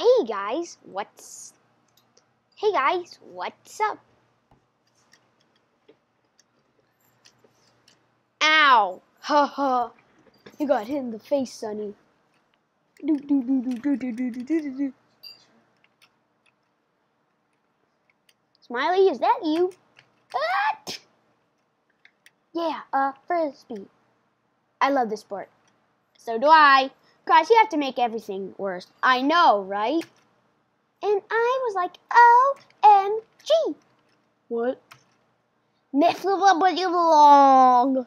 Hey guys, what's Hey guys, what's up? Ow! Ha ha! You got hit in the face, Sonny. Smiley, is that you? What? Yeah, uh, frisbee. I love this sport. So do I. Cause you have to make everything worse. I know, right? And I was like, O-M-G. What? Long.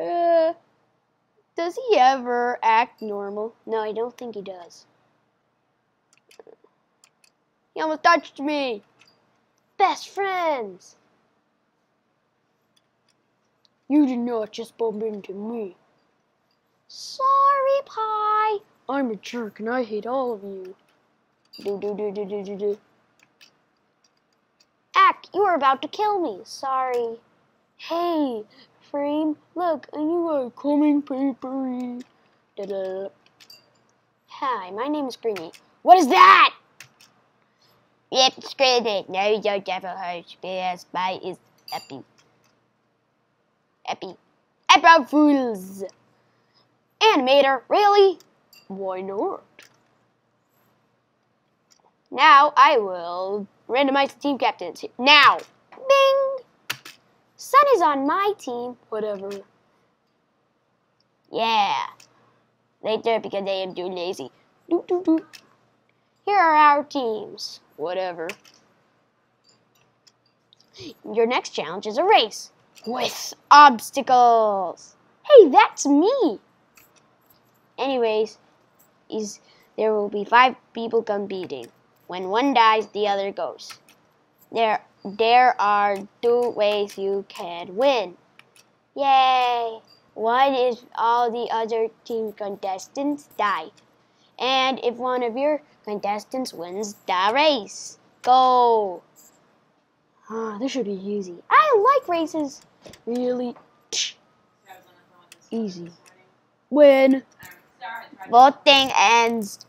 Uh, does he ever act normal? No, I don't think he does. He almost touched me. Best friends. You did not just bump into me. Sorry, Pie. I'm a jerk and I hate all of you. Do do do do do do do. Ack, you are about to kill me. Sorry. Hey, Frame, look, you uh, are coming, papery. Da -da. Hi, my name is Greeny. What is that? Yep, screw No, you don't have a host. Because my is Epi. Epi. April Fools! Animator, really? Why not? Now I will randomize the team captains. Now! Bing! Sun is on my team. Whatever. Yeah. Later because I am too lazy. Doo -doo -doo. Here are our teams. Whatever. Your next challenge is a race with obstacles. Hey, that's me. Anyways, is there will be five people competing. When one dies, the other goes. There, there are two ways you can win. Yay! One is all the other team contestants die. And if one of your contestants wins the race, go! Ah, this should be easy. I like races. Really easy. Win. Voting ends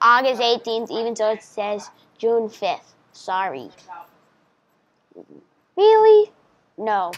August 18th, even though it says June 5th. Sorry. Really? No.